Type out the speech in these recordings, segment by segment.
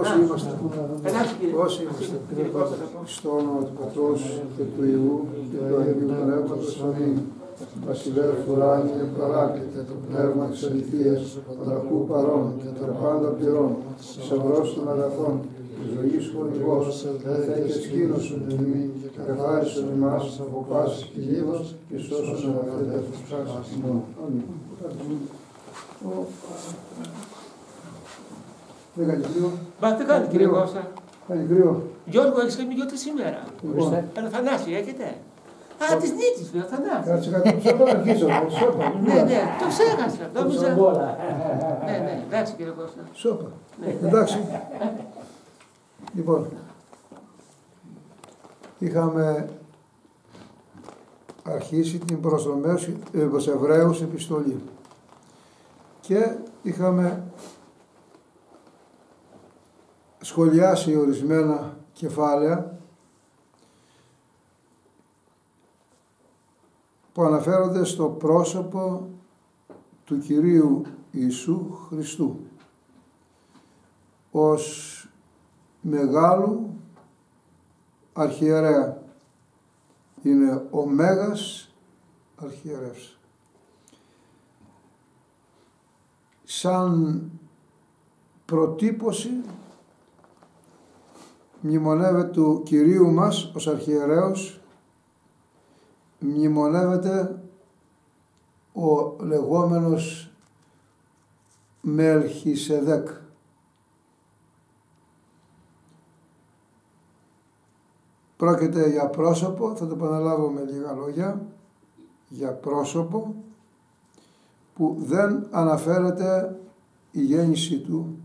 Όσοι είμαστε, Εντάξει κύριε. όσοι είμαστε, Κύριε Κώστα, θα πω. στο όνομα του Πατρός και του Υιού και του Αγίου Πνεύματος, αμήν. Βασιλεύ ουράνιε παράκλητε το πνεύμα της αληθείας, πανταχού παρών και τα πάντα πληρών, σευρός των αγαθών, της ζωής χορηγός, έθε και σκήνος σου τιμή, και χάρισον εμάς από πάσης κυλίδος και σώσον αγαθέτες τους ψάξεις ημών. Αμήν. Δεν κάνει κρύο. Μα τι κάνετε κύριε Κώστα. Κάνει κρύο. Γιώργο, έχεις κάνει γιορτή σήμερα. Λοιπόν, Ένα Θανάση έχετε. Α, της νίκης βέβαια, Θανάση. κάτσε κάτι που σώπα να αρχίσω. Σώπα. Ναι, ναι, το ξέχασα. Νόμιζα. Μπόλα. Ναι, ναι, εντάξει κύριε Κώστα. Σώπα. Ναι. Εντάξει. Λοιπόν, είχαμε αρχίσει την προς Ρωμαίους, ε, προς Εβραίους επιστολή και είχαμε σχολιάσει ορισμένα κεφάλαια που αναφέρονται στο πρόσωπο του Κυρίου Ιησού Χριστού ως μεγάλου αρχιερέα. Είναι ο Μέγας Αρχιερεύς. Σαν προτύπωση μνημονεύεται του Κυρίου μας ως αρχιερέος μνημονεύεται ο λεγόμενος Μελχισεδέκ. Πρόκειται για πρόσωπο, θα το επαναλάβω με λίγα λόγια, για πρόσωπο που δεν αναφέρεται η γέννησή του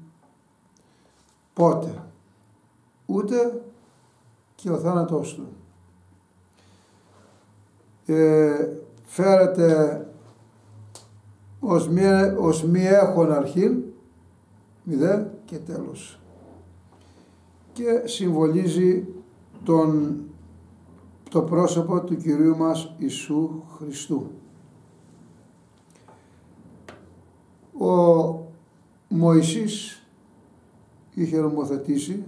πότε, ούτε και ο θάνατός του. Ε, φέρεται ως μη, ως μη έχον αρχήν, μηδέ και τέλος. Και συμβολίζει τον, το πρόσωπο του Κυρίου μας Ιησού Χριστού. Ο Μωυσής είχε νομοθετήσει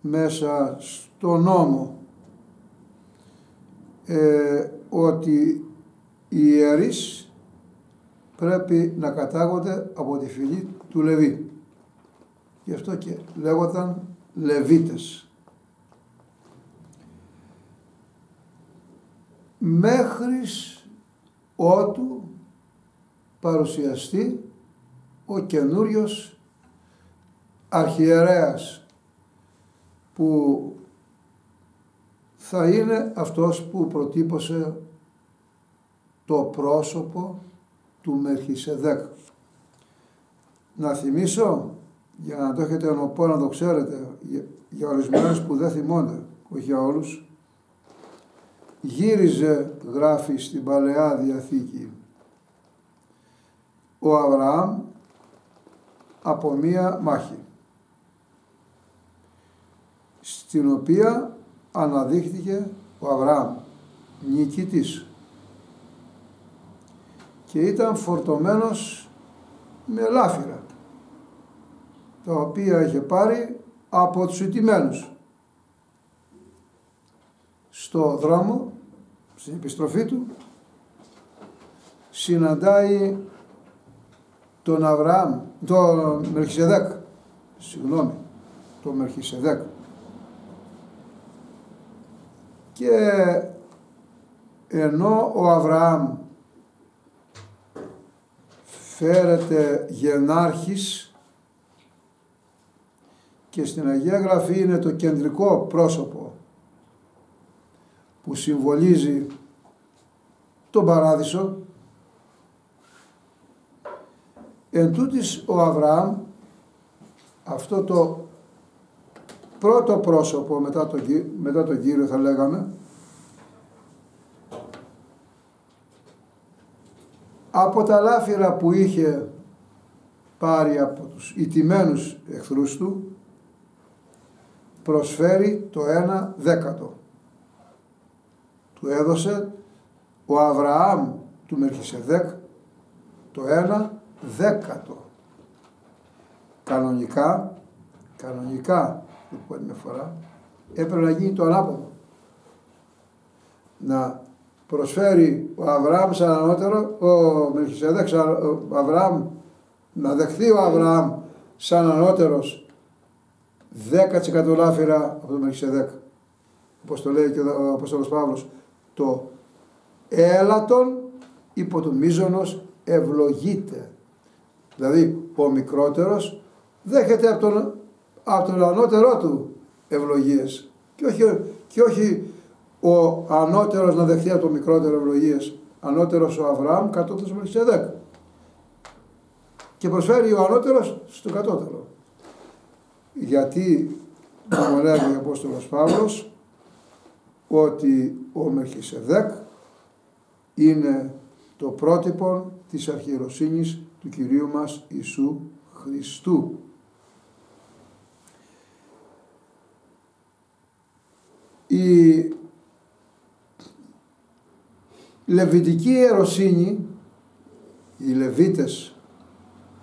μέσα στο νόμο ε, ότι οι ιερείς πρέπει να κατάγονται από τη φυλή του Λεβί. Γι' αυτό και λέγονταν Λεβίτες. Μέχρι ότου παρουσιαστεί ο καινούριος αρχιερέας που θα είναι αυτός που προτύπωσε το πρόσωπο του Μερχισεδέκ. Να θυμίσω, για να το έχετε ενωπώ να το ξέρετε, για, για ορισμένους που δεν θυμώνται, όχι για όλους, γύριζε, γράφει στην Παλαιά Διαθήκη, ο Αβραάμ από μία μάχη, στην οποία αναδείχθηκε ο Αβραάμ νικητής. Και ήταν φορτωμένος με λάφυρα τα οποία είχε πάρει από τους ιτημένους. Στο δρόμο στην επιστροφή του συναντάει τον Αβραάμ, τον Μερχισεδέκ, συγγνώμη, τον Μερχισεδέκ και ενώ ο Αβραάμ φέρεται γενάρχης και στην Αγία Γραφή είναι το κεντρικό πρόσωπο που συμβολίζει τον παράδεισο εν τούτης ο Αβραάμ αυτό το πρώτο πρόσωπο μετά τον, μετά τον Κύριο θα λέγαμε από τα λάφυρα που είχε πάρει από τους ιτημένους εχθρούς του προσφέρει το ένα δέκατο. Του έδωσε ο Αβραάμ του Μερχισεδέκ το ένα δέκατο. κανονικά, κανονικά, το πω μια φορά, έπρεπε να γίνει το ανάποδο. Να προσφέρει ο Αβραάμ σαν ανώτερο, ο Μελχισεδέκ, ο Αβραάμ, να δεχθεί ο Αβραάμ σαν ανώτερος 10% λάφυρα από τον Μελχισεδέκ. Όπως το λέει και ο Απόστολος Παύλος, το έλατον υπό του μίζωνος ευλογείται. Δηλαδή ο μικρότερος δέχεται από τον, από τον ανώτερό του ευλογίες και όχι, και όχι ο ανώτερος να δεχτεί από το μικρότερο ευλογίες. Ανώτερος ο Αβραάμ, κατώτερος Μελισσεδέκ. Και προσφέρει ο ανώτερος στο κατώτερο. Γιατί μολεύει ο Απόστολος Παύλος ότι ο Μελχισεδέκ είναι το πρότυπο της αρχιεροσύνης του Κυρίου μας Ιησού Χριστού. Η Λεβιτική ιεροσύνη, οι Λεβίτες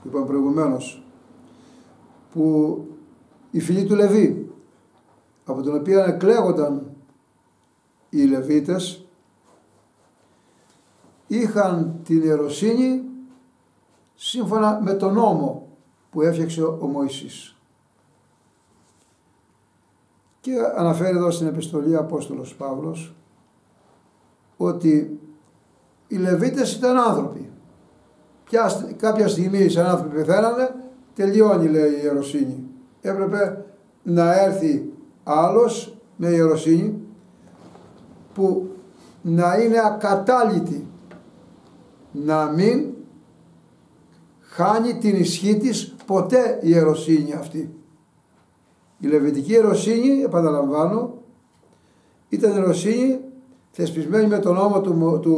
που είπαμε προηγουμένως, που η φυλή του Λεβί, από την οποία εκλέγονταν οι Λεβίτες, είχαν την ιεροσύνη σύμφωνα με τον νόμο που έφτιαξε ο Μωυσής. Και αναφέρει εδώ στην επιστολή Απόστολος Παύλος ότι οι Λεβίτες ήταν άνθρωποι. Ποια, κάποια στιγμή σαν άνθρωποι πεθαίνανε, τελειώνει λέει η ιεροσύνη. Έπρεπε να έρθει άλλος με ιεροσύνη που να είναι ακατάλητη να μην χάνει την ισχύ της ποτέ η ιεροσύνη αυτή. Η Λεβιτική ιεροσύνη, επαναλαμβάνω, ήταν ιεροσύνη θεσπισμένη με τον νόμο του, του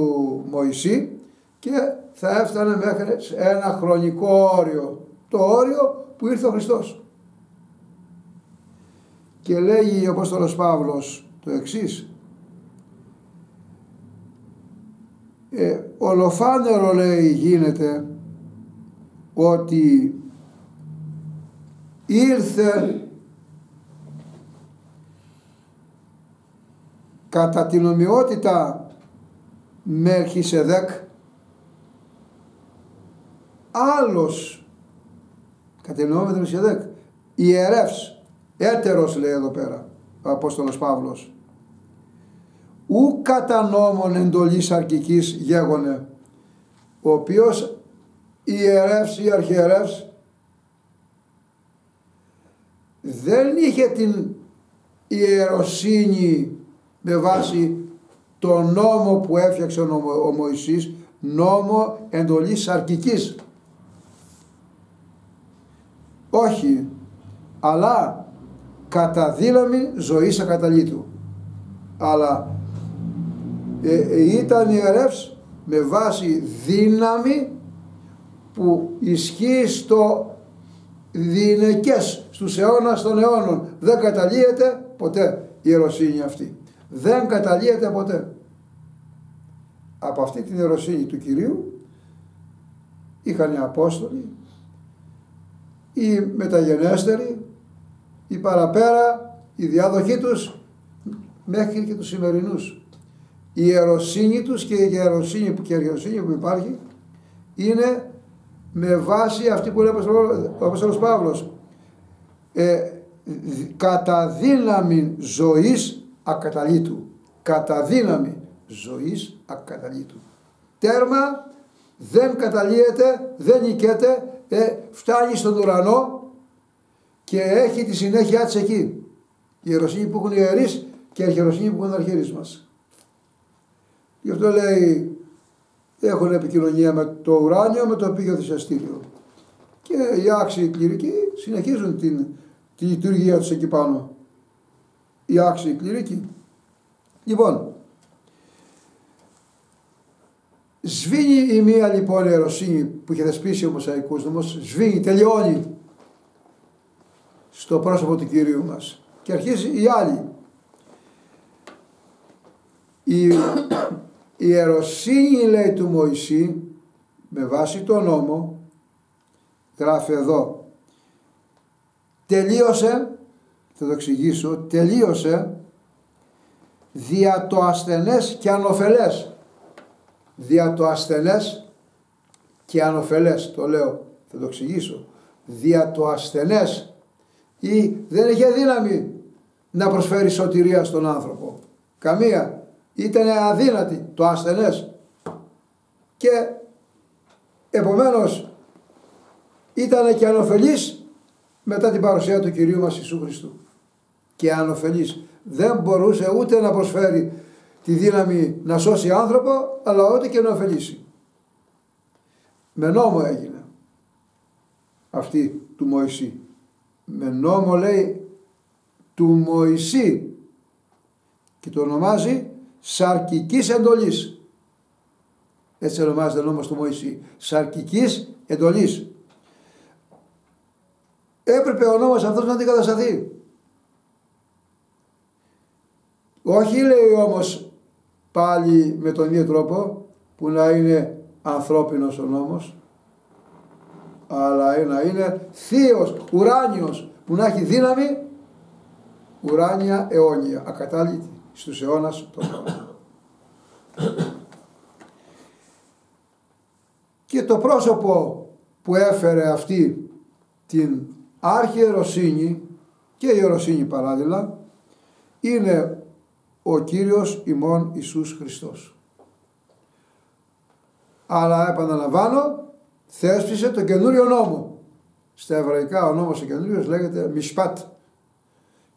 Μωυσή και θα έφτανε μέχρι ένα χρονικό όριο. Το όριο που ήρθε ο Χριστός. Και λέγει ο Απόστολος Παύλος το εξής. Ε, ολοφάνερο λέει γίνεται ότι ήρθε κατά την ομοιότητα Μερχισεδέκ άλλος κατά την ομοιότητα Μερχισεδέκ ιερεύς έτερος λέει εδώ πέρα ο Απόστολος Παύλος. Ου κατά νόμων εντολής αρκικής γέγονε ο οποίος ιερεύς ή αρχιερεύς δεν είχε την ιεροσύνη με βάση το νόμο που έφτιαξε ο Μωυσής, νόμο εντολής αρκικής. Όχι, αλλά κατά δύναμη ζωής ακαταλήτου. Αλλά ε, ε, ήταν ιερεύς με βάση δύναμη που ισχύει στο διηνεκές στους αιώνας των αιώνων. Δεν καταλύεται ποτέ η ιεροσύνη αυτή δεν καταλύεται ποτέ. Από αυτή την ιεροσύνη του Κυρίου είχαν οι Απόστολοι, οι μεταγενέστεροι, οι παραπέρα, η διάδοχή τους μέχρι και τους σημερινούς. Η ιεροσύνη τους και η ιεροσύνη που, και η ιεροσύνη που υπάρχει είναι με βάση αυτή που λέει ο Απόστολος Παύλος ε, κατά δύναμη ζωής ακαταλήτου. Κατά δύναμη ζωής ακαταλήτου. Τέρμα δεν καταλύεται, δεν νικέται, ε, φτάνει στον ουρανό και έχει τη συνέχεια της εκεί. Η ιεροσύνη που έχουν οι ιερείς και η ιεροσύνη που έχουν οι αρχαίρεις μας. Γι' αυτό λέει έχουν επικοινωνία με το ουράνιο με το οποίο θυσιαστήριο. Και οι άξιοι κληρικοί συνεχίζουν την, τη λειτουργία τους εκεί πάνω οι άξιοι κληρικοί. Λοιπόν, σβήνει η μία λοιπόν ιεροσύνη που είχε δεσπίσει ο Μοσαϊκούς νόμος, σβήνει, τελειώνει στο πρόσωπο του Κυρίου μας και αρχίζει η άλλη. Η, η ιεροσύνη λέει του Μωυσή με βάση το νόμο γράφει εδώ τελείωσε, θα το εξηγήσω, τελείωσε δια το ασθενές και ανοφελές. Δια το ασθενές και ανοφελές, το λέω, θα το εξηγήσω. Δια το ασθενές ή δεν είχε δύναμη να προσφέρει σωτηρία στον άνθρωπο. Καμία. Ήταν αδύνατη το ασθενές. Και επομένως ήταν και ανοφελής μετά την παρουσία του Κυρίου μας Ιησού Χριστού. Και ανοφελής. Δεν μπορούσε ούτε να προσφέρει τη δύναμη να σώσει άνθρωπο, αλλά ούτε και να ωφελήσει. Με νόμο έγινε αυτή του Μωυσή. Με νόμο λέει του Μωυσή και το ονομάζει σαρκικής εντολής. Έτσι ονομάζεται νόμος του Μωυσή. Σαρκικής εντολής. Έπρεπε ο νόμος αυτός να αντικατασταθεί. Όχι λέει όμως πάλι με τον ίδιο τρόπο που να είναι ανθρώπινος ο νόμος αλλά να είναι θείος, ουράνιος που να έχει δύναμη ουράνια αιώνια, ακατάλητη στους αιώνας των Και το πρόσωπο που έφερε αυτή την άρχη ιεροσύνη και η ιεροσύνη παράδειλα είναι ο Κύριος ημών Ιησούς Χριστός. Αλλά επαναλαμβάνω θέσπισε το καινούριο νόμο. Στα εβραϊκά ο νόμος ο καινούριος λέγεται Μισπάτ.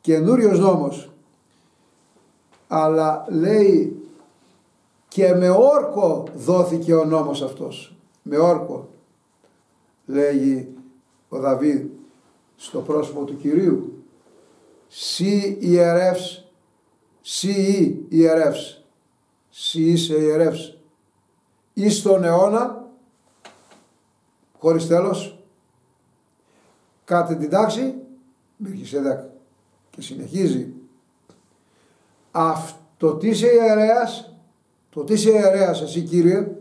Καινούριος νόμος. Αλλά λέει και με όρκο δόθηκε ο νόμος αυτός. Με όρκο. Λέγει ο Δαβίδ στο πρόσωπο του Κυρίου. Σύ ιερεύς, σύ ιερεύς, σύ είσαι ιερεύς. Εις τον αιώνα χωρίς τέλος, κάθε την τάξη, Μυρχισέδακ και συνεχίζει. Αυτό τι είσαι ιερέας, το τι είσαι ιερέας εσύ Κύριε,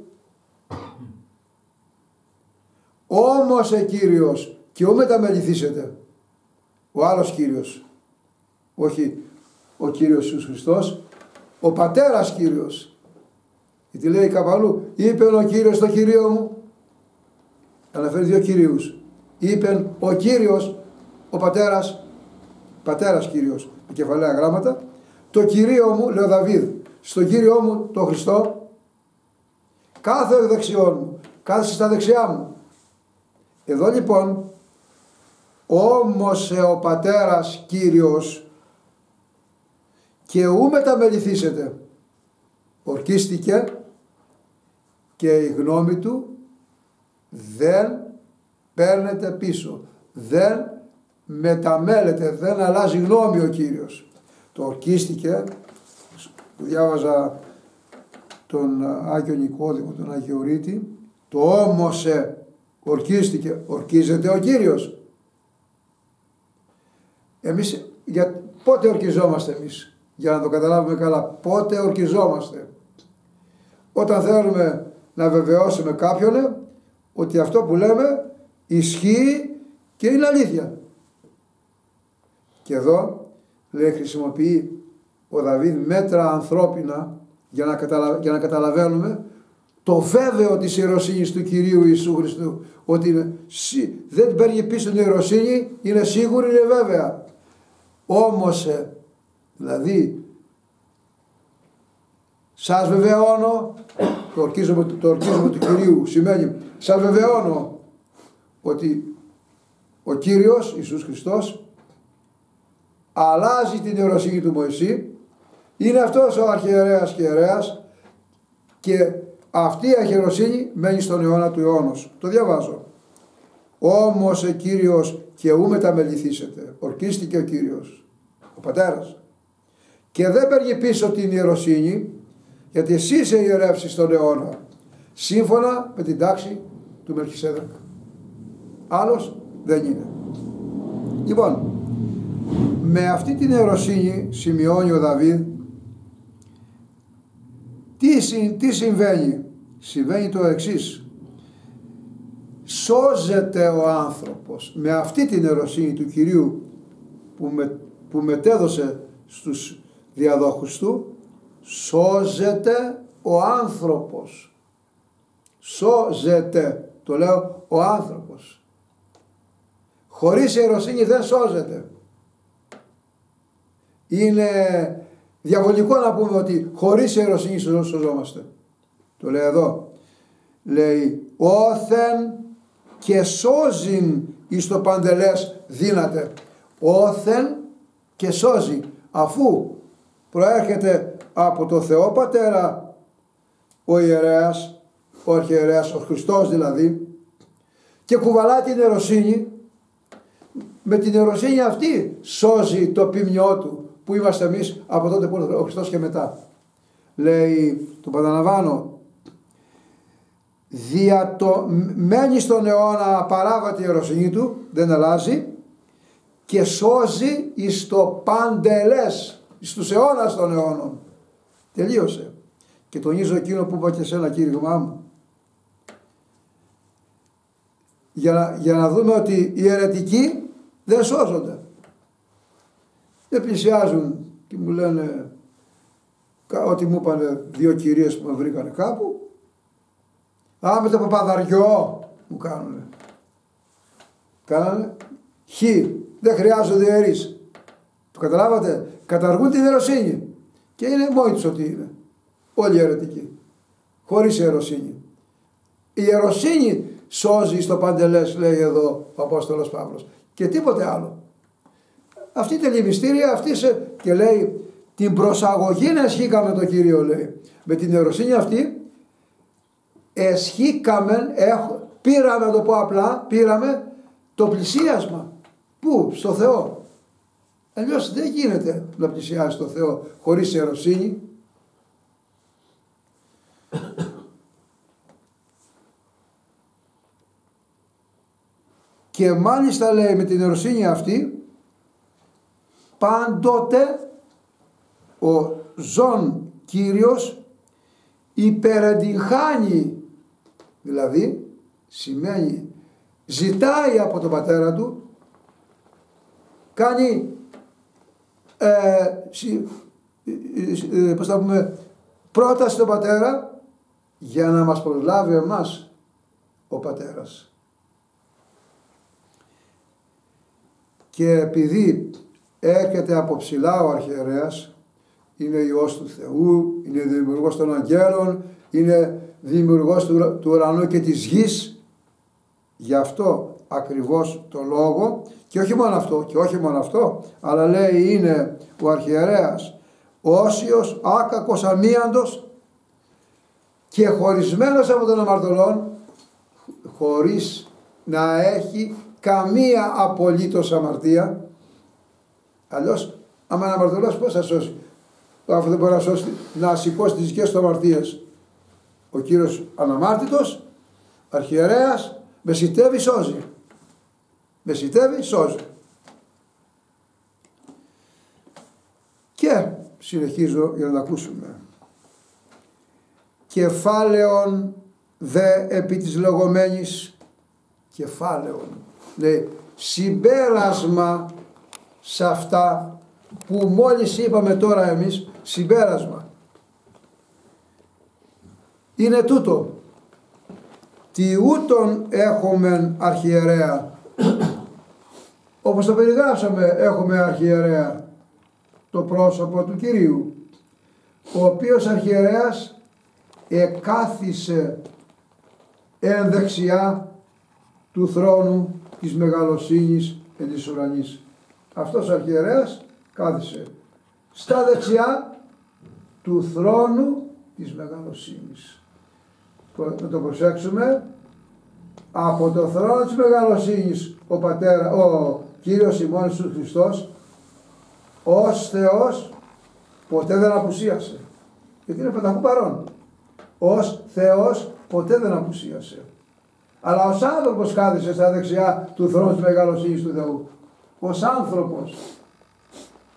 όμως ε Κύριος και ού μεταμεληθήσετε, ο άλλος Κύριος, όχι ο Κύριος Ιησούς Χριστός, ο Πατέρας Κύριος. Γιατί λέει καπαλού, είπε ο Κύριος στο Κυρίο μου, αναφέρει δύο κυρίους. Είπε ο Κύριος, ο πατέρας, πατέρας Κύριος, με κεφαλαία γράμματα, το Κυρίο μου, λέει ο Δαβίδ, στον Κύριό μου, το Χριστό, κάθε δεξιόν μου, κάθε στα δεξιά μου. Εδώ λοιπόν, όμως ο πατέρας Κύριος και ού μεταμεληθήσετε, ορκίστηκε και η γνώμη του δεν παίρνεται πίσω. Δεν μεταμέλεται, δεν αλλάζει γνώμη ο Κύριος. Το ορκίστηκε, διάβαζα τον Άγιο Νικόδημο, τον Άγιο Ρίτη, το όμως ορκίστηκε, ορκίζεται ο Κύριος. Εμείς, για, πότε ορκιζόμαστε εμείς, για να το καταλάβουμε καλά, πότε ορκιζόμαστε. Όταν θέλουμε να βεβαιώσουμε κάποιον ότι αυτό που λέμε ισχύει και είναι αλήθεια. Και εδώ λέει χρησιμοποιεί ο Δαβίδ μέτρα ανθρώπινα για να, για να καταλαβαίνουμε το βέβαιο της ιεροσύνης του Κυρίου Ιησού Χριστού ότι είναι... δεν παίρνει πίσω την ιεροσύνη είναι σίγουρη είναι βέβαια όμως ε, δηλαδή σας βεβαιώνω το ορκίζομαι, το ορκίζομαι του Κυρίου σημαίνει σας βεβαιώνω ότι ο Κύριος Ιησούς Χριστός αλλάζει την ιεροσύνη του Μωυσή είναι αυτός ο αρχιερέας και ιερέας και αυτή η αρχιεροσύνη μένει στον αιώνα του αιώνος. Το διαβάζω. Όμως ο Κύριος και ού μεταμεληθήσετε. Ορκίστηκε ο Κύριος, ο Πατέρας. Και δεν παίρνει πίσω την ιεροσύνη γιατί εσύ είσαι ιερεύσεις στον αιώνα σύμφωνα με την τάξη του Μελχισέδεκ. Άλλος δεν είναι. Λοιπόν, με αυτή την ερωσύνη σημειώνει ο Δαβίδ τι, τι συμβαίνει; Συμβαίνει το εξής. σώζεται ο άνθρωπος με αυτή την ερωσύνη του Κυρίου που, με, που μετέδωσε στους διαδόχους του σώζεται ο άνθρωπος. Σώζεται το λέω ο άνθρωπος. Χωρίς ιεροσύνη δεν σώζεται. Είναι διαβολικό να πούμε ότι χωρίς ιεροσύνη σωζόμαστε. Το λέει εδώ. Λέει όθεν και σώζειν εις το παντελές δύναται. Όθεν και σώζει αφού προέρχεται από το Θεό Πατέρα ο ιερέας, ο αρχιερέας, ο Χριστός δηλαδή και κουβαλά την ερωσύνη με την ερωσύνη αυτή σώζει το ποιμνιό του που είμαστε εμείς από τότε που ήρθε ο Χριστός και μετά. Λέει, το παραλαμβάνω, δια το, μένει στον αιώνα απαράβατη η ερωσύνη του, δεν αλλάζει και σώζει εις το παντελές, εις τους αιώνας των αιώνων. Τελείωσε. Και τονίζω εκείνο που είπα και σε ένα κήρυγμά μου. Για να, για να δούμε ότι οι αιρετικοί δεν σώζονται. Δεν πλησιάζουν και μου λένε ότι μου είπαν δύο κυρίες που με βρήκανε κάπου. Α, με το παπαδαριό μου κάνουνε. Κάνανε χ. Δεν χρειάζονται ιερείς. Το καταλάβατε; Καταργούν την ιεροσύνη. Και είναι μόνοι τους ότι είναι. Όλοι αιρετικοί. Χωρίς ιεροσύνη. Η ιεροσύνη σώζει στο παντελές λέει εδώ ο Απόστολος Παύλος. Και τίποτε άλλο. Αυτή η μυστήρια αυτή σε, και λέει την προσαγωγή να εσχήκαμε το Κύριο λέει. Με την ιεροσύνη αυτή εσχήκαμε, έχω, πήραμε να το πω απλά, πήραμε το πλησίασμα. Πού, στο Θεό. Αλλιώς δεν γίνεται να πλησιάσει το Θεό χωρίς ιεροσύνη. Και μάλιστα λέει με την ιεροσύνη αυτή πάντοτε ο ζών Κύριος υπερεντυχάνει δηλαδή σημαίνει ζητάει από τον πατέρα του κάνει ε, ε, ε, πώς θα πούμε πρόταση στον πατέρα για να μας προσλάβει εμάς ο πατέρας και επειδή έρχεται από ψηλά ο αρχιερέας, είναι Υιός του Θεού, είναι δημιουργός των αγγέλων, είναι δημιουργός του, του ουρανού και της γης. Γι' αυτό ακριβώς το λόγο και όχι μόνο αυτό, και όχι μόνο αυτό, αλλά λέει είναι ο αρχιερέας όσιος, άκακος, αμίαντος και χωρισμένος από τον αμαρτωλόν χωρίς να έχει καμία απολύτως αμαρτία Αλλιώς, άμα είναι αμαρτωλός, πώς θα σώσει; Αφού δεν μπορεί να σώσει, να σηκώσει τις δικές του αμαρτίες. Ο κύριος αναμάρτητος, αρχιερέας, μεσητεύει, σώζει. Μεσητεύει, σώζει. Και συνεχίζω για να τα ακούσουμε. Κεφάλαιον δε επί της λεγόμενης κεφάλαιον. Λέει συμπέρασμα σε αυτά που μόλις είπαμε τώρα εμείς συμπέρασμα. Είναι τούτο. Τι ούτων έχουμε αρχιερέα. Όπως το περιγράψαμε έχουμε αρχιερέα το πρόσωπο του Κυρίου ο οποίος αρχιερέας εκάθισε εν δεξιά του θρόνου της μεγαλοσύνης και της ουρανής αυτός ο αρχιερέας κάθισε στα δεξιά του θρόνου της μεγαλοσύνης. Να το προσέξουμε, από το θρόνο της μεγαλοσύνης ο πατέρα, ο Κύριος ημών του Χριστός ως Θεός ποτέ δεν απουσίασε. Γιατί είναι πανταχού παρόν. Ως Θεός ποτέ δεν απουσίασε. Αλλά ως άνθρωπος κάθισε στα δεξιά του θρόνου της μεγαλοσύνης του Θεού ως άνθρωπος.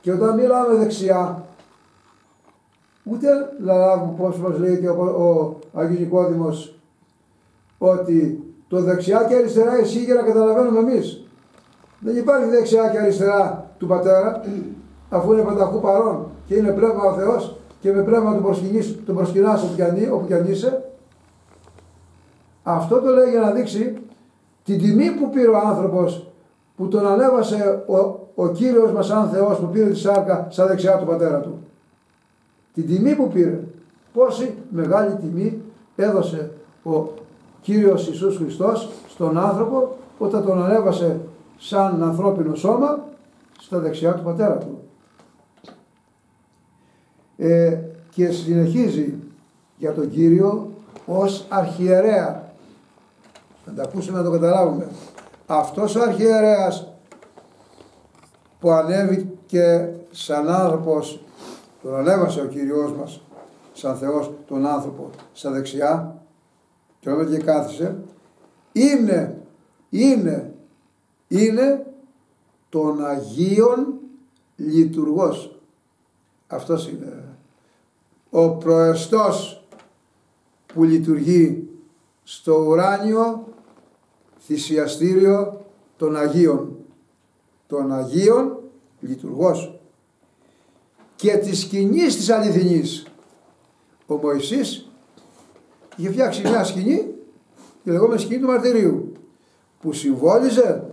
Και όταν μιλάμε δεξιά, ούτε λάβουμε πώς μας λέει και ο, ο Αγίου Νικόδημος ότι το δεξιά και αριστερά εσύ για να καταλαβαίνουμε εμείς. Δεν υπάρχει δεξιά και αριστερά του Πατέρα, αφού είναι πανταχού παρόν και είναι πνεύμα ο Θεός και με πνεύμα του προσκυνείς, τον προσκυνάς όπου κι αν είσαι. Αυτό το λέει για να δείξει την τιμή που πήρε ο άνθρωπος που τον ανέβασε ο, ο Κύριος μας σαν Θεός που πήρε τη σάρκα στα δεξιά του πατέρα του. Την τιμή που πήρε. Πόση μεγάλη τιμή έδωσε ο Κύριος Ιησούς Χριστός στον άνθρωπο όταν τον ανέβασε σαν ανθρώπινο σώμα στα δεξιά του πατέρα του. Ε, και συνεχίζει για τον Κύριο ως αρχιερέα. Να τα ακούσουμε να το καταλάβουμε. Αυτός ο αρχιερέας που ανέβηκε σαν άνθρωπος, τον ανέβασε ο Κύριος μας, σαν Θεός τον άνθρωπο στα δεξιά και όταν και κάθισε, είναι, είναι, είναι των Αγίων Λειτουργός. Αυτός είναι ο προεστός που λειτουργεί στο ουράνιο θυσιαστήριο των Αγίων. Των Αγίων λειτουργός. Και της σκηνής της αληθινής. Ο Μωυσής είχε φτιάξει μια σκηνή, τη λεγόμενη σκηνή του μαρτυρίου, που συμβόλιζε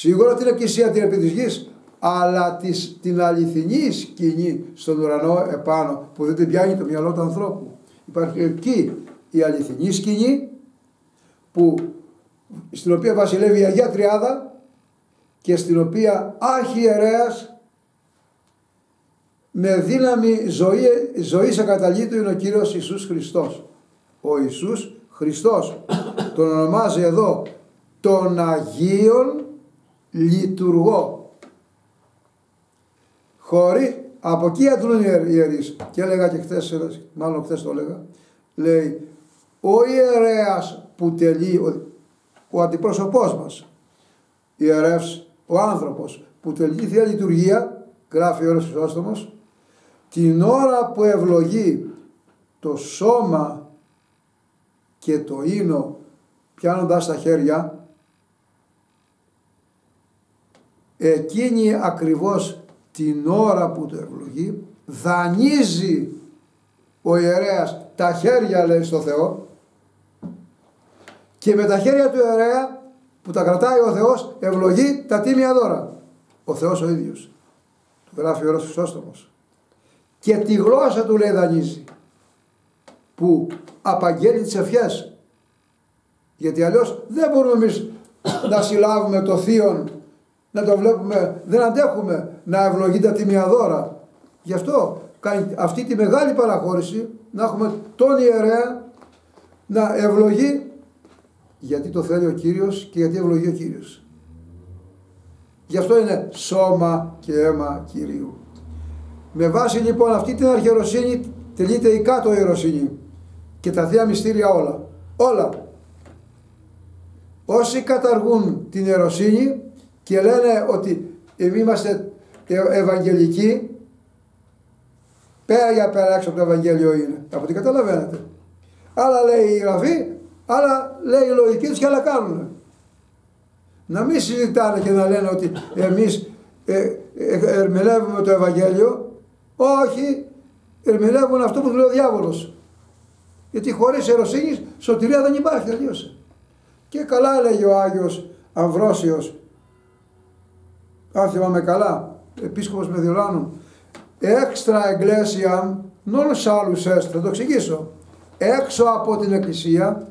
σίγουρα την εκκλησία την επί της γης, αλλά της, την αληθινή σκηνή στον ουρανό επάνω που δεν την πιάνει το μυαλό του ανθρώπου. Υπάρχει εκεί η αληθινή σκηνή που, στην οποία βασιλεύει η Αγία Τριάδα και στην οποία αρχιερέας με δύναμη ζωή, ζωής ακαταλήτου είναι ο Κύριος Ιησούς Χριστός. Ο Ιησούς Χριστός τον ονομάζει εδώ τον Αγίον Λειτουργό. Χωρί, από εκεί αντρούν οι ιερείς. Και έλεγα και χθες, μάλλον χθες το έλεγα, λέει ο ιερέας που τελεί, ο, ο αντιπρόσωπός μας, ιερεύς, ο άνθρωπος που τελεί Θεία Λειτουργία, γράφει ο Χρυσόστομος, την ώρα που ευλογεί το σώμα και το ίνο πιάνοντας τα χέρια, εκείνη ακριβώς την ώρα που το ευλογεί, δανείζει ο ιερέας τα χέρια λέει στο Θεό και με τα χέρια του ιερέα που τα κρατάει ο Θεός ευλογεί τα τίμια δώρα. Ο Θεός ο ίδιος. Του γράφει ο Όρος Χρυσόστομος. Και τη γλώσσα του λέει δανείζει που απαγγέλει τις ευχές. Γιατί αλλιώς δεν μπορούμε εμείς να συλλάβουμε το θείον, να το βλέπουμε, δεν αντέχουμε να ευλογεί τα τιμία δώρα. Γι' αυτό κάνει αυτή τη μεγάλη παραχώρηση να έχουμε τον ιερέα να ευλογεί γιατί το θέλει ο Κύριος και γιατί ευλογεί ο Κύριος. Γι' αυτό είναι σώμα και αίμα Κυρίου. Με βάση λοιπόν αυτή την αρχαιροσύνη τελείται η κάτω ιεροσύνη και τα Θεία Μυστήρια όλα. Όλα. Όσοι καταργούν την ιεροσύνη και λένε ότι εμείς είμαστε ευαγγελικοί πέρα για πέρα έξω από το Ευαγγέλιο είναι. Από τι καταλαβαίνετε. Άλλα λέει η Γραφή, άλλα λέει η λογική τους και άλλα κάνουν. Να μην συζητάνε και να λένε ότι εμείς ε, ε, ερμηνεύουμε το Ευαγγέλιο. Όχι, ερμηνεύουν αυτό που του λέει ο διάβολος. Γιατί χωρίς ερωσύνη σωτηρία δεν υπάρχει, τελείωσε. Και καλά έλεγε ο Άγιος Αμβρόσιος, αν θυμάμαι καλά, επίσκοπος Μεδιολάνου, έξτρα εγκλέσια non salus est, θα το εξηγήσω. Έξω από την εκκλησία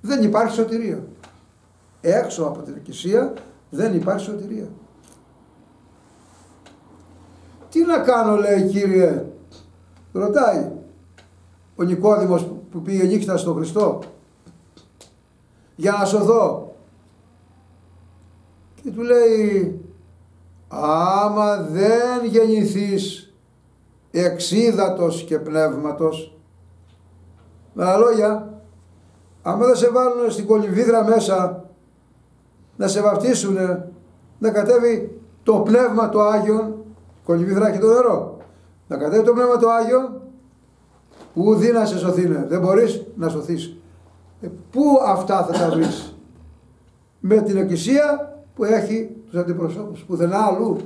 δεν υπάρχει σωτηρία. Έξω από την εκκλησία δεν υπάρχει σωτηρία. Τι να κάνω λέει Κύριε, ρωτάει ο Νικόδημος που πήγε νύχτα στον Χριστό για να σωθώ. Και του λέει άμα δεν γεννηθείς εξίδατος και πνεύματος με άλλα λόγια άμα δεν σε βάλουν στην κολυμβίδρα μέσα να σε βαφτίσουν να κατέβει το πνεύμα το Άγιον κολυμβίδρα και το νερό να κατέβει το πνεύμα το Άγιον που δει να σε σωθήνε δεν μπορείς να σωθείς Ε, πού αυτά θα τα βρεις; Με την εκκλησία που έχει τους αντιπροσώπους. Πουθενά αλλού.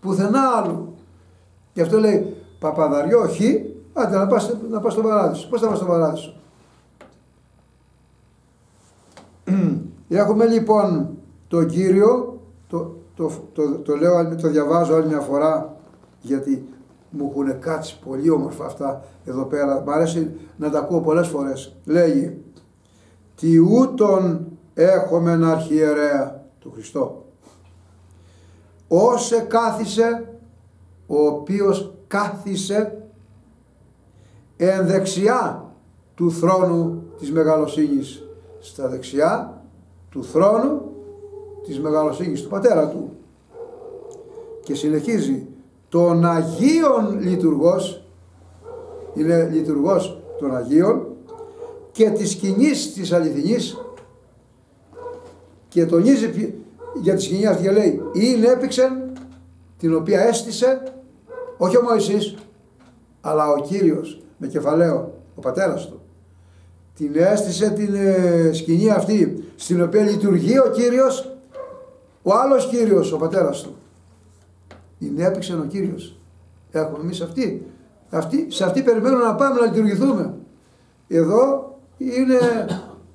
Πουθενά αλλού. Γι' αυτό λέει Παπαδαριό χ, άντε να πας, να πας στο παράδεισο. Πώς θα πας στο παράδεισο; Έχουμε λοιπόν το Κύριο, το, το, το, το, λέω, το διαβάζω άλλη μια φορά γιατί μου έχουν κάτσει πολύ όμορφα αυτά εδώ πέρα. Μ' αρέσει να τα ακούω πολλές φορές. Λέγει «Τι ούτων έχομεν αρχιερέα του Χριστό, όσε κάθισε, ο οποίος κάθισε εν δεξιά του θρόνου της μεγαλοσύνης, στα δεξιά του θρόνου της μεγαλοσύνης του πατέρα του. Και συνεχίζει τον Αγίων λειτουργός, είναι λειτουργός των Αγίων και της σκηνής της αληθινής και τονίζει για τη σκηνή αυτή και λέει είναι έπηξεν την οποία έστησε όχι ο Μωυσής αλλά ο Κύριος με κεφαλαίο ο πατέρας του. Την έστησε την ε, σκηνή αυτή στην οποία λειτουργεί ο Κύριος ο άλλος Κύριος ο πατέρας του είναι έπαιξε ο Κύριος. Έχουμε εμείς αυτή. αυτή σε αυτή περιμένουμε να πάμε να λειτουργηθούμε. Εδώ είναι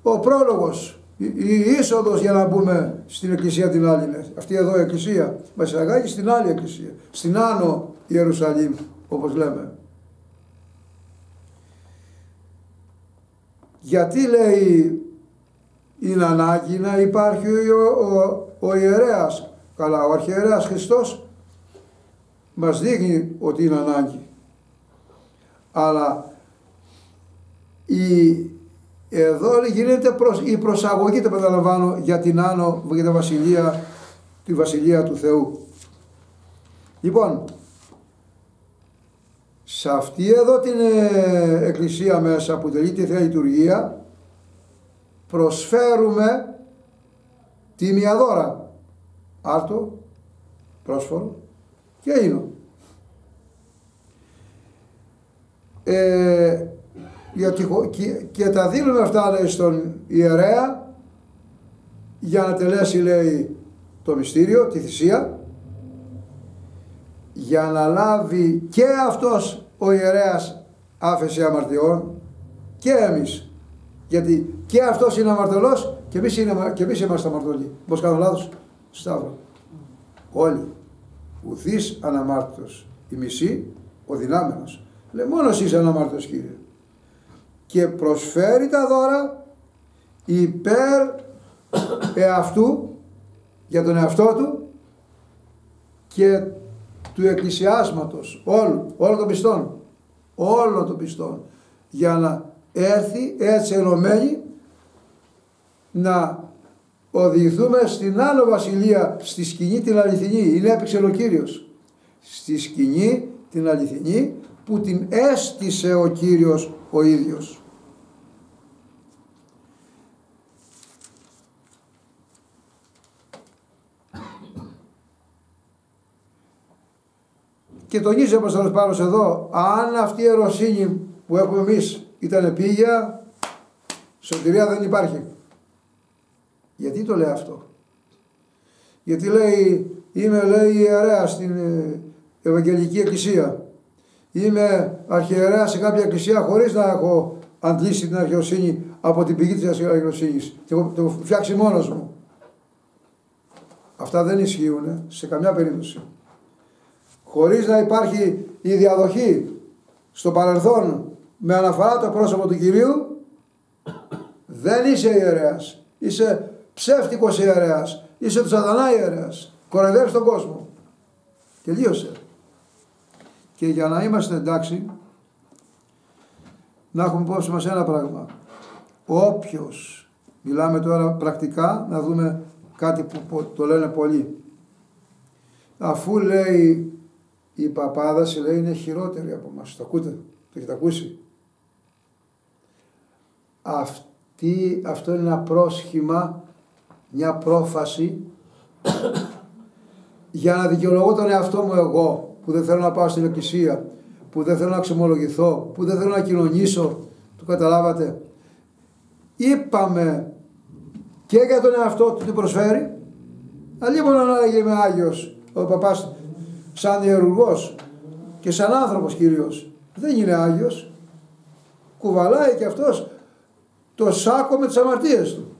ο πρόλογος η είσοδος για να μπούμε στην εκκλησία την άλλη. Αυτή εδώ η εκκλησία μας εισαγάγει στην άλλη εκκλησία, στην Άνω Ιερουσαλήμ όπως λέμε. Γιατί λέει είναι ανάγκη να υπάρχει ο, ο, ο ιερέας. Καλά, ο αρχιερέας Χριστός μας δείχνει ότι είναι ανάγκη. Αλλά η εδώ γίνεται η προσαγωγή, το καταλαμβάνω, για την Άνω, για τη βασιλεία, τη βασιλεία του Θεού. Λοιπόν, σε αυτή εδώ την ε, εκκλησία μέσα που τελεί τη Θεία Λειτουργία προσφέρουμε τη μία δώρα. Άρτο, πρόσφορο και ίνο. Ε, γιατί, και, τα δίνουμε αυτά λέει, στον ιερέα για να τελέσει λέει το μυστήριο, τη θυσία για να λάβει και αυτός ο ιερέας άφεση αμαρτιών και εμείς. Γιατί και αυτός είναι αμαρτωλός και εμείς, είναι, και εμείς είμαστε αμαρτωλοί. Πως κάνω λάθος Σταύρο. Όλοι. Ουδής αναμάρτητος. Η μισή ο δυνάμενος. Λέει μόνος είσαι αναμάρτητος Κύριε και προσφέρει τα δώρα υπέρ εαυτού για τον εαυτό του και του εκκλησιάσματος όλου, όλων των πιστών όλων των πιστών για να έρθει έτσι ενωμένοι να οδηγηθούμε στην άλλο βασιλεία στη σκηνή την αληθινή. Είναι έπαιξε ο Κύριος. Στη σκηνή την αληθινή που την έστησε ο Κύριος ο ίδιος Και τονίζει ο Απόστολος Παύλος εδώ, αν αυτή η ερωσύνη που έχουμε εμείς ήταν επίγεια, σωτηρία δεν υπάρχει. Γιατί το λέει αυτό; Γιατί λέει, είμαι λέει ιερέας στην ε, Ευαγγελική Εκκλησία. Είμαι αρχιερέας σε κάποια εκκλησία χωρίς να έχω αντλήσει την αρχαιοσύνη από την πηγή της αρχαιοσύνης. Και έχω το φτιάξει μόνος μου. Αυτά δεν ισχύουν σε καμιά περίπτωση χωρίς να υπάρχει η διαδοχή στο παρελθόν με αναφορά το πρόσωπο του Κυρίου δεν είσαι ιερέας. Είσαι ψεύτικος ιερέας. Είσαι του σατανά ιερέας. Κοροϊδεύεις τον κόσμο. Τελείωσε. Και για να είμαστε εντάξει να έχουμε υπόψη μας ένα πράγμα. Όποιος, μιλάμε τώρα πρακτικά, να δούμε κάτι που το λένε πολλοί. Αφού λέει η παπάδα σε λέει είναι χειρότερη από μας. Το ακούτε, το έχετε ακούσει; Αυτή, αυτό είναι ένα πρόσχημα, μια πρόφαση για να δικαιολογώ τον εαυτό μου εγώ που δεν θέλω να πάω στην εκκλησία, που δεν θέλω να ξεμολογηθώ, που δεν θέλω να κοινωνήσω. Το καταλάβατε; είπαμε και για τον εαυτό του τι προσφέρει. Αλλήμον να έλεγε είμαι Άγιος ο παπάς σαν ιερουργός και σαν άνθρωπος κυρίως. Δεν είναι Άγιος. Κουβαλάει και αυτός το σάκο με τις αμαρτίες του.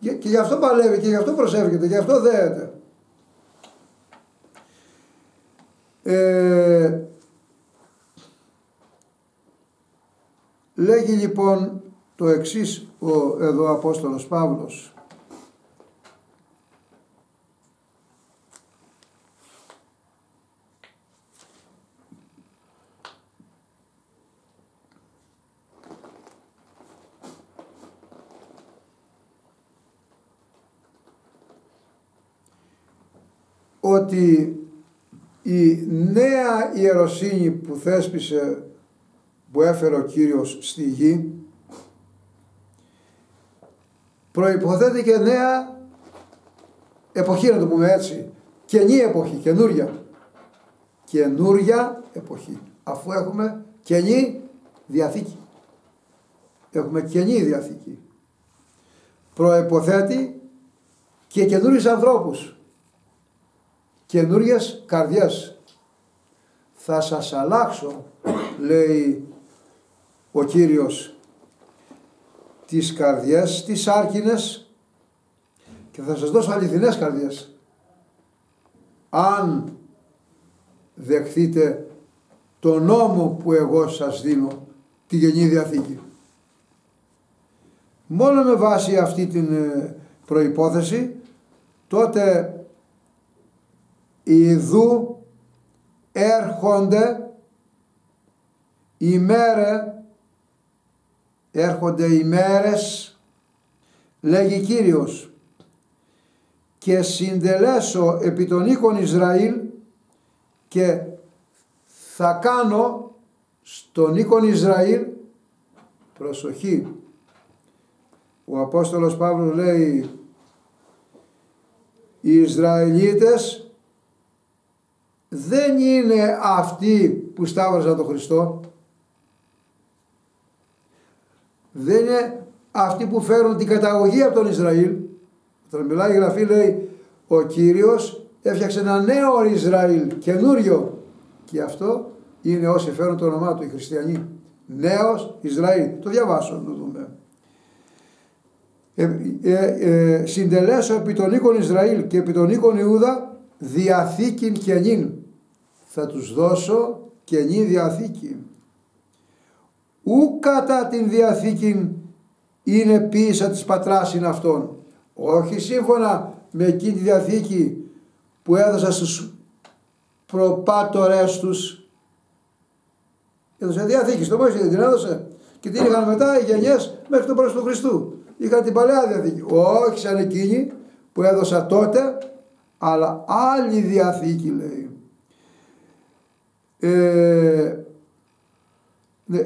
Και, γι' αυτό παλεύει και γι' αυτό προσεύχεται, γι' αυτό δέεται. Ε, λέγει λοιπόν το εξής ο εδώ Απόστολος Παύλος ότι η νέα ιεροσύνη που θέσπισε, που έφερε ο Κύριος στη γη, προϋποθέτει και νέα εποχή, να το πούμε έτσι, καινή εποχή, καινούρια. Καινούρια εποχή, αφού έχουμε καινή διαθήκη. Έχουμε καινή διαθήκη. Προϋποθέτει και καινούριους ανθρώπους καινούριες καρδιές. Θα σας αλλάξω, λέει ο Κύριος, τις καρδιές, τις άρκινες και θα σας δώσω αληθινές καρδιές. Αν δεχθείτε το νόμο που εγώ σας δίνω, τη Γενή Διαθήκη. Μόνο με βάση αυτή την ε, προϋπόθεση, τότε Ιδού έρχονται ημέρε, έρχονται ημέρες, λέγει Κύριος, και συντελέσω επί των οίκων Ισραήλ και θα κάνω στον οίκον Ισραήλ προσοχή. Ο Απόστολος Παύλος λέει οι Ισραηλίτες δεν είναι αυτοί που σταύρωσαν τον Χριστό. Δεν είναι αυτοί που φέρουν την καταγωγή από τον Ισραήλ. Όταν μιλάει η Γραφή λέει ο Κύριος έφτιαξε ένα νέο Ισραήλ, καινούριο. Και αυτό είναι όσοι φέρουν το όνομά του, οι χριστιανοί. Νέος Ισραήλ. Το διαβάσω να το δούμε. Ε, ε, ε, συντελέσω επί των οίκων Ισραήλ και επί των οίκων Ιούδα διαθήκην καινήν θα τους δώσω καινή διαθήκη. Ού κατά την διαθήκη είναι πίσω της πατράς είναι αυτόν. Όχι σύμφωνα με εκείνη τη διαθήκη που έδωσα στους προπάτορες τους. Έδωσε διαθήκη, στο Μόησο δεν την έδωσε. Και την είχαν μετά οι γενιές μέχρι τον πρόσωπο του Χριστού. Είχαν την παλαιά διαθήκη. Όχι σαν εκείνη που έδωσα τότε, αλλά άλλη διαθήκη λέει ε,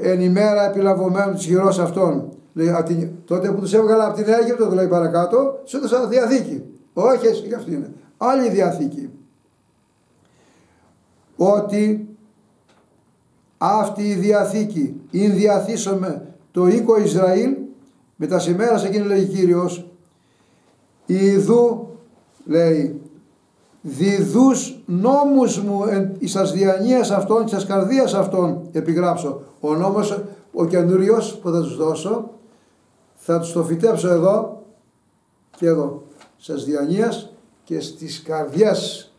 εν ημέρα επιλαβωμένου της χειρός αυτών. Λέει, τότε που τους έβγαλα από την Αίγυπτο, το λέει παρακάτω, σου έδωσα διαθήκη. Όχι έτσι και αυτή είναι. Άλλη διαθήκη. Ότι αυτή η διαθήκη είναι διαθήσαμε το οίκο Ισραήλ με τα σημέρα σε εκείνη λέει Κύριος Ιδού λέει διδούς νόμους μου εις τας διανοίας αυτών, εις τας καρδίας αυτών επιγράψω. Ο νόμος, ο καινούριος που θα τους δώσω, θα τους το φυτέψω εδώ και εδώ, στις διανοίας και στις καρδιές.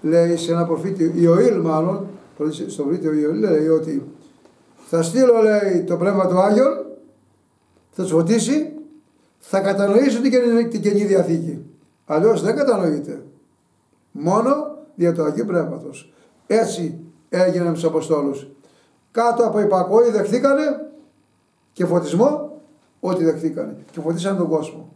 Λέει σε ένα προφήτη, Ιωήλ μάλλον, στο προφήτη ο Ιωήλ λέει ότι θα στείλω λέει το Πνεύμα του Άγιον, θα τους φωτίσει, θα κατανοήσουν την Καινή Διαθήκη. Αλλιώς δεν κατανοείται. Μόνο δια του Αγίου Πνεύματος. Έτσι έγινε με τους Αποστόλους. Κάτω από υπακόη δεχθήκανε και φωτισμό ό,τι δεχθήκανε και φωτίσανε τον κόσμο.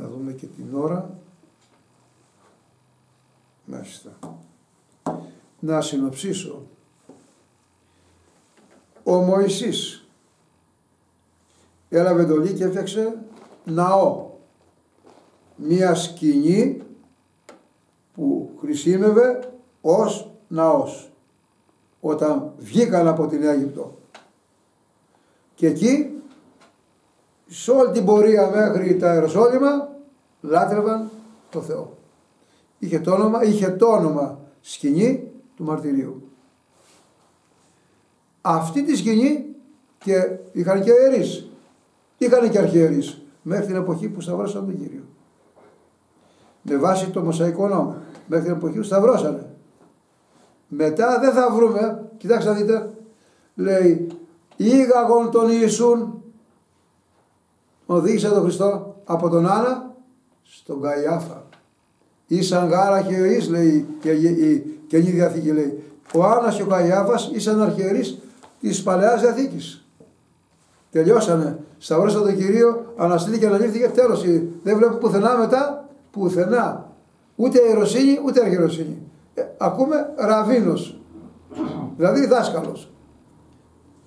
να δούμε και την ώρα. Μάλιστα. Να συνοψίσω. Ο Μωυσής έλαβε εντολή και έφτιαξε ναό. Μία σκηνή που χρησιμεύε ως ναός όταν βγήκαν από την Αίγυπτο. Και εκεί σε όλη την πορεία μέχρι τα Ιεροσόλυμα λάτρευαν το Θεό. Είχε το όνομα, είχε το όνομα σκηνή του μαρτυρίου. Αυτή τη σκηνή και είχαν και ιερείς, είχαν και αρχιερείς μέχρι την εποχή που σταυρώσαν τον Κύριο. Με βάση το Μοσαϊκό νόμο, μέχρι την εποχή που σταυρώσανε. Μετά δεν θα βρούμε, κοιτάξτε να δείτε, λέει, ήγαγον τον Ιησούν, οδήγησε τον Χριστό από τον Άννα στον Καϊάφα. Ήσαν γάρα και ο Ιης, λέει και η Καινή Διαθήκη λέει. Ο Άννας και ο Καϊάφας ήσαν αρχιερείς της Παλαιάς Διαθήκης. Τελειώσανε. Σταυρώσαν τον Κυρίο, αναστήθηκε, αναλήφθηκε, τέλος. Δεν βλέπω πουθενά μετά, πουθενά. Ούτε ιεροσύνη, ούτε αρχιεροσύνη. Ε, ακούμε ραβίνος. Δηλαδή δάσκαλος.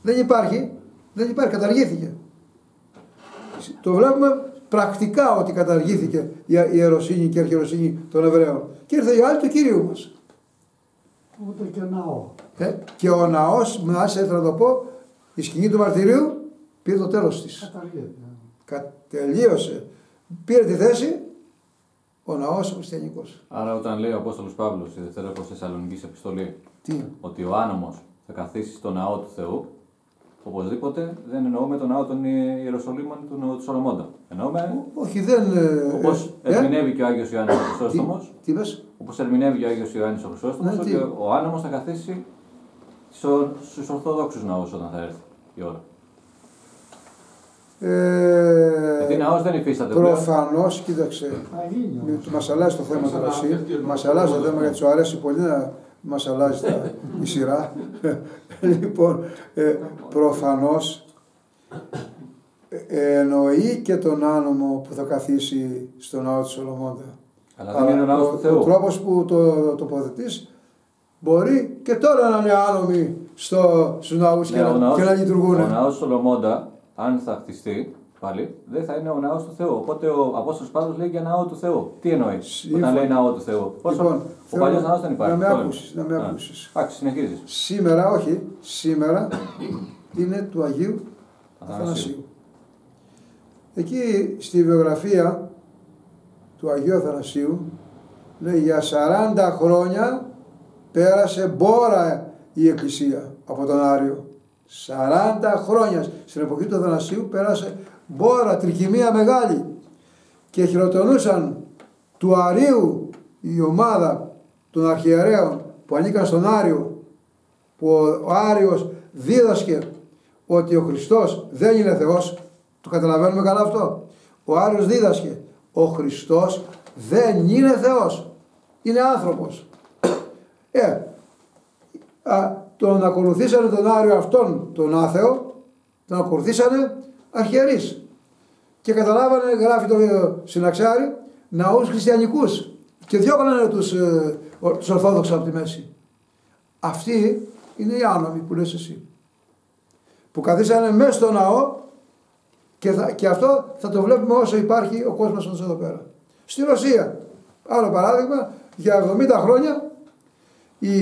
Δεν υπάρχει, δεν υπάρχει, καταργήθηκε. Το βλέπουμε πρακτικά ότι καταργήθηκε η ιεροσύνη και η αρχιεροσύνη των Εβραίων. Και ήρθε η άλλη του Κυρίου μας. Ούτε και ναός. Ε, και ο ναός, με άσε να το πω, η σκηνή του μαρτυρίου πήρε το τέλος της. Καταργείται. Τελείωσε. Πήρε τη θέση ο ναός ο χριστιανικός. Άρα, όταν λέει ο Απόστολος Παύλος στη Δευτέρα προς Θεσσαλονική Επιστολή Τι. ότι ο άνομος θα καθίσει στο ναό του Θεού, οπωσδήποτε δεν εννοούμε τον ναό των Ιεροσολύμων του ναού του Σολομώντα. Εννοούμε Όχι δεν... ε, όπως ε, ερμηνεύει και ο Άγιος Ιωάννης ο τι, Χρυσόστομο, τι είπες; Όπως ερμηνεύει και ο Άγιος Ιωάννης ο Χρυσόστομος, Ναι, ότι τι; ο, ο άνομο θα καθίσει στους Ορθόδοξους ναούς όταν θα έρθει η ώρα. Ε, Γιατί ναός δεν υφίσταται πλέον. Προφανώς, κοίταξε, Θα γίνει όμως. Μας αλλάζει το θέμα τώρα εσύ. Μας αλλάζει το θέμα γιατί σου αρέσει πολύ να μας αλλάζει τα- η σειρά. λοιπόν, ε, προφανώς εννοεί και τον άνομο που θα καθίσει στο ναό του Σολομώντα. Αλλά δεν είναι ο ναό του ο Θεού. τρόπος που το τοποθετείς μπορεί και τώρα να είναι άνομοι στο, στους ναούς και, Ναι, ο να, ναός- και να λειτουργούν. Ο ναός του Σολομώντα, αν θα χτιστεί πάλι, δεν θα είναι ο ναός του Θεού. Οπότε ο Απόστολος Παύλος λέει για ναό του Θεού. Τι εννοεί Σύμφωνα. όταν λέει ναό του Θεού; Πόσο, Λοιπόν, ο θέλω παλιός να- ναός δεν υπάρχει. να με το λέμε. ακούσεις, να με Α. ακούσεις. Εντάξει, συνεχίζεις. Σήμερα, όχι, σήμερα είναι του Αγίου Αθανασίου. Αθανασίου. Εκεί στη βιογραφία του Αγίου Αθανασίου λέει για 40 χρόνια πέρασε μπόρα η Εκκλησία από τον Άριο. 40 χρόνια. Στην εποχή του Αθανασίου πέρασε μπόρα, τρικυμία μεγάλη. Και χειροτονούσαν του Αρίου η ομάδα των αρχιερέων που ανήκαν στον Άριο που ο Άριος δίδασκε ότι ο Χριστός δεν είναι Θεός. Το καταλαβαίνουμε καλά αυτό. Ο Άριος δίδασκε ο Χριστός δεν είναι Θεός. Είναι άνθρωπος. Ε, α, τον ακολουθήσανε τον Άριο αυτόν τον άθεο τον ακολουθήσανε αρχιερείς. Και καταλάβανε γράφει το συναξάρι ναούς χριστιανικούς. Και διώχνανε τους, ε, ο- τους Ορθόδοξους από τη μέση. Αυτοί είναι οι άνομοι που λες εσύ. Που καθίσανε μέσα στο ναό και, θα- και αυτό θα το βλέπουμε όσο υπάρχει ο κόσμος μας εδώ πέρα. Στη Ρωσία, άλλο παράδειγμα, για 70 χρόνια η,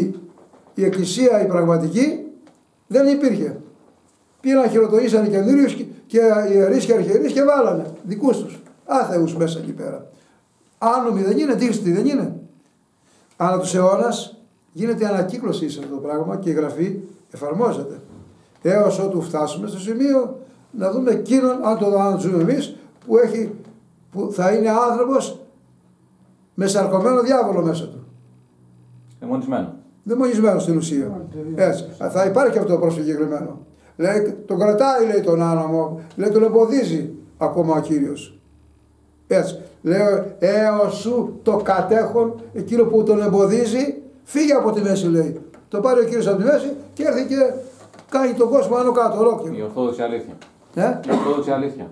η εκκλησία η πραγματική δεν υπήρχε. Πήραν, χειροτονήσαν οι καινούριους και, και οι ιερείς και αρχιερείς και βάλανε δικούς τους. Άθεους μέσα εκεί πέρα. Άνομοι δεν είναι, δίχτυ δεν είναι. Ανά τους αιώνας γίνεται ανακύκλωση σε αυτό το πράγμα και η γραφή εφαρμόζεται. Έως ότου φτάσουμε στο σημείο να δούμε εκείνον, αν το αν ζούμε εμείς, που, έχει, που θα είναι άνθρωπος με σαρκωμένο διάβολο μέσα του. Δαιμονισμένος. Δαιμονισμένος στην ουσία. Έτσι. Θα υπάρχει αυτό το προσκεκριμένο. Λέει, τον κρατάει λέει τον άνομο, λέει τον εμποδίζει ακόμα ο Κύριος. Έτσι. Λέω, έως σου το κατέχον, εκείνο που τον εμποδίζει, φύγε από τη μέση λέει. Το πάρει ο Κύριος από τη μέση και έρθει και κάνει τον κόσμο άνω κάτω Η ολόκληρο. Ορθόδοξη αλήθεια. Ε; Η Ορθόδοξη αλήθεια.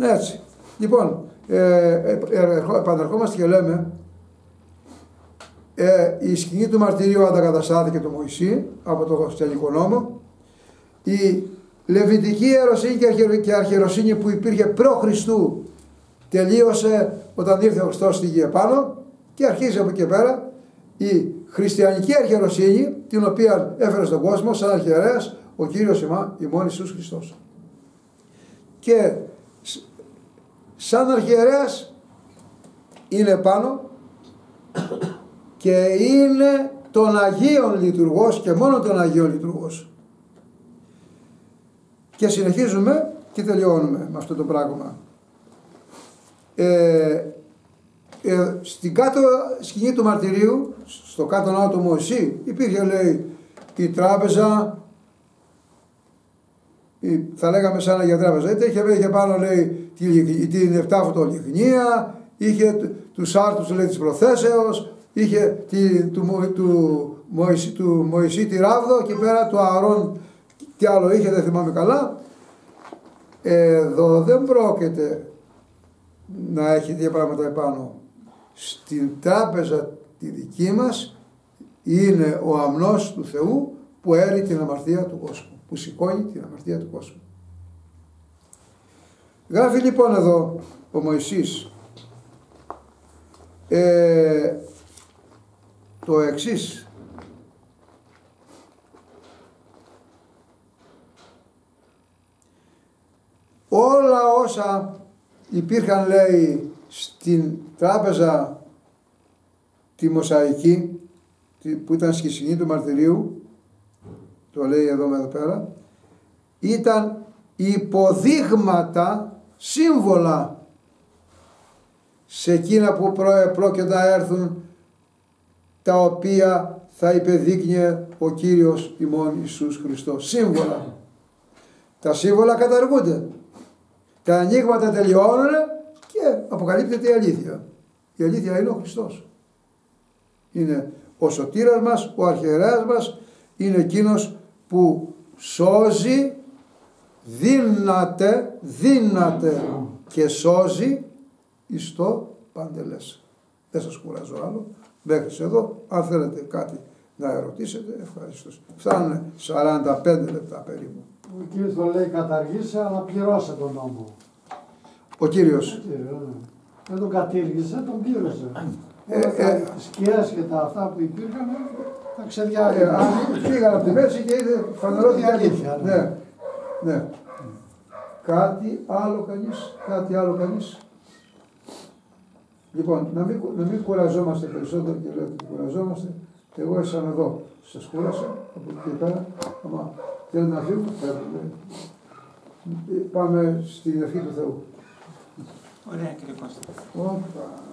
Έτσι. Λοιπόν, ε, ε, ε, ερχο- επανερχόμαστε και λέμε ε, η σκηνή του μαρτυρίου αντακαταστάθηκε το Μωυσή από το χριστιανικό νόμο. Η Λεβιτική ιεροσύνη και αρχιερο- και αρχιεροσύνη που υπήρχε προ Χριστού τελείωσε όταν ήρθε ο Χριστός στη γη επάνω και αρχίζει από εκεί πέρα η χριστιανική αρχιεροσύνη την οποία έφερε στον κόσμο σαν αρχιερέας ο Κύριος ημά, ημών Ιησούς Χριστός. Και σ- σαν αρχιερέας είναι πάνω και είναι των Αγίων Λειτουργός και μόνο των Αγίων Λειτουργός. Και συνεχίζουμε και τελειώνουμε με αυτό το πράγμα. Ε, ε, στην κάτω σκηνή του μαρτυρίου, στο κάτω ναό του Μωυσή, υπήρχε λέει η τράπεζα, η, θα λέγαμε σαν για τράπεζα, είτε είχε, είχε πάνω λέει τη, λιγ- την εφτάφωτο λιγνία, είχε του- τους άρτους λέει της προθέσεως, είχε τη, του, Μω- του, Μωυσή, του Μωυσή τη ράβδο και πέρα του Ααρών τι άλλο είχε δεν θυμάμαι καλά. Εδώ δεν πρόκειται να έχει δύο πράγματα επάνω. Στην τράπεζα τη δική μας είναι ο αμνός του Θεού που έρει την αμαρτία του κόσμου, που σηκώνει την αμαρτία του κόσμου. Γράφει λοιπόν εδώ ο Μωυσής ε, το εξής όλα όσα υπήρχαν λέει στην τράπεζα τη Μοσαϊκή τη- που ήταν στη σκηνή του μαρτυρίου το λέει εδώ με εδώ πέρα ήταν υποδείγματα σύμβολα σε εκείνα που πρό- πρόκειται να έρθουν τα οποία θα υπεδείκνυε ο Κύριος ημών Ιησούς Χριστός. Σύμβολα. Τα σύμβολα καταργούνται. Τα ανοίγματα τελειώνουν και αποκαλύπτεται η αλήθεια. Η αλήθεια είναι ο Χριστός. Είναι ο σωτήρας μας, ο αρχιερέας μας, είναι εκείνος που σώζει, δύναται, δύναται και σώζει εις το παντελές. Δεν σας κουράζω άλλο. Μέχρι εδώ, αν θέλετε κάτι να ερωτήσετε, ευχαριστώ. Φτάνουν 45 λεπτά περίπου. Ο κύριος το λέει καταργήσε αλλά πληρώσε τον νόμο. Ο Κύριος, Κύριε, ναι. Δεν τον κατήργησε, τον πλήρωσε. Ε, Όλα τα ε, σκιές και τα αυτά που υπήρχαν τα ε, ξεδιάγει. αν φύγαν από τη μέση και είδε φανερό Είναι αλήθεια, ναι. Ναι, ναι. Κάτι άλλο κανείς, κάτι άλλο κανείς. Λοιπόν, να μην, κου- να μην κουραζόμαστε περισσότερο και λέω ότι κουραζόμαστε. Εγώ ήσαν εδώ, σας κούρασα, από εκεί και πέρα. Άμα θέλετε να φύγουμε, φεύγουμε. Ε, Πάμε στην ευχή του Θεού. Ωραία κύριε Κώστα. Όπα.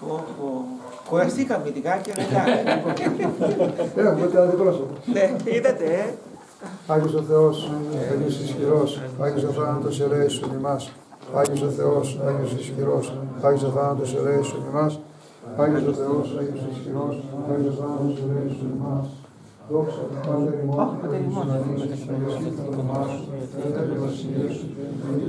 Πω, πω. Κουραστήκαμε λιγάκι, αλλά εντάξει. Έχουμε τα αντιπρόσωπο. Ναι, είδατε, ε. Άγιος ο Θεός, Άγιος ισχυρός, Άγιος ο θάνατος ελέησον ημάς. Άγιος ο Θεός, Άγιος ισχυρός, Άγιος ο θάνατος ελέησον ημάς. Άγιος ο Θεός, Άγιος ισχυρός, Άγιος ο θάνατος ελέησον ημάς. Δόξα τω Πάτερ ημών, Όχι, Πατέρ ημών, Άγιος Ισχυρός, το όνομά σου, Θεέ του βασιλείας σου,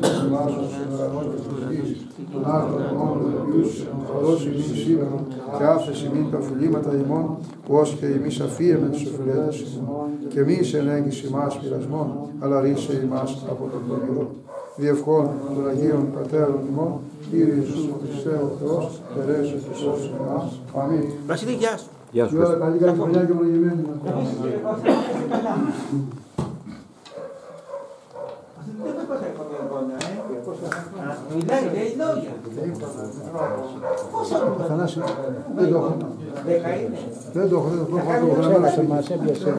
το όνομά σου στον ουρανό και στους γης. Τον άρθρο των όνων του Θεού σου, δώσει ημίν σήμερα, και άφησε ημίν τα οφειλήματα ημών, που ως και εμείς αφίεμεν τους οφειλέτες ημών, και μη σε ενέγγιση ημάς πειρασμών, αλλά ρίσε ημάς από τον πλημμυρό. Διευχών των Αγίων Πατέρων ημών, Κύριε Ιησού Χριστέ ο Θεός, περέσου και σώσου εμάς. Αμήν. Βασίλη, γεια σου. Γεια σου. Και όλα καλή καλή χρονιά και ομολογημένη. Δεν το πας ακόμα γόνια, ε. Μιλάει, λέει λόγια. Πόσα νούμερα. Θανάση, δεν το έχω. Δέκα είναι. Δεν το έχω, δεν το έχω. Δεν το έχω.